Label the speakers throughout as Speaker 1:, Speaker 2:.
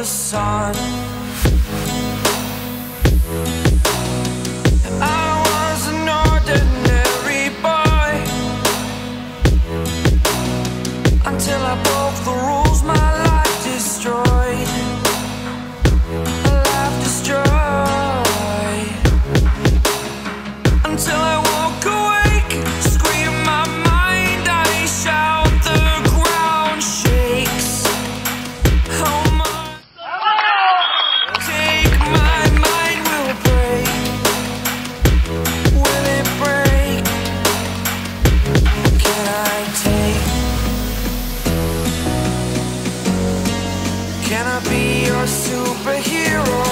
Speaker 1: the sun. Be your superhero?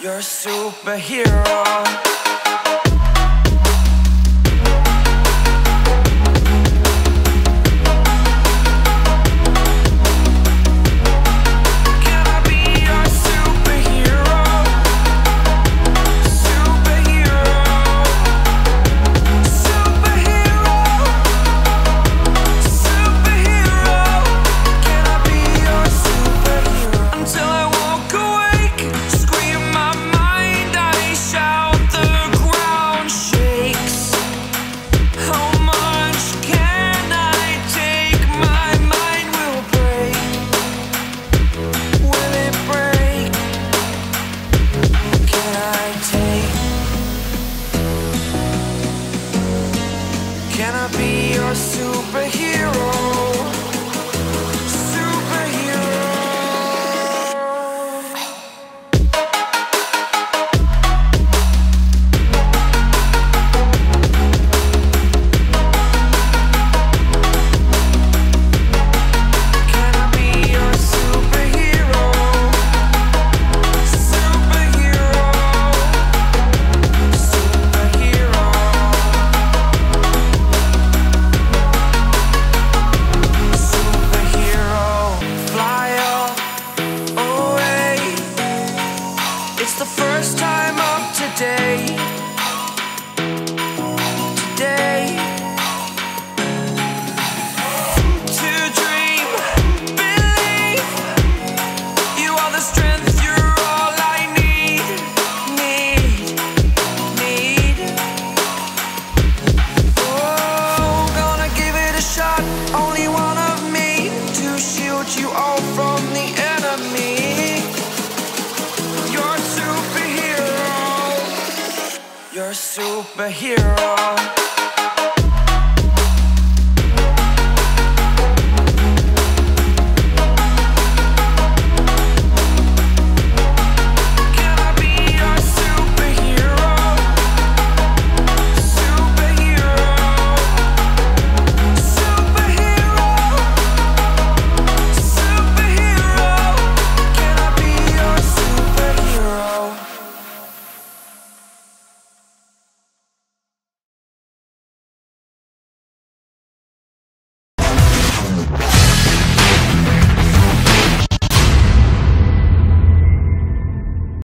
Speaker 1: You're a superhero. Superhero.